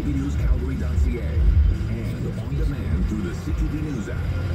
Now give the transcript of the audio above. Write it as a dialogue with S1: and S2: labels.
S1: CTVNewsCalgary.ca and on demand through the CTV News app.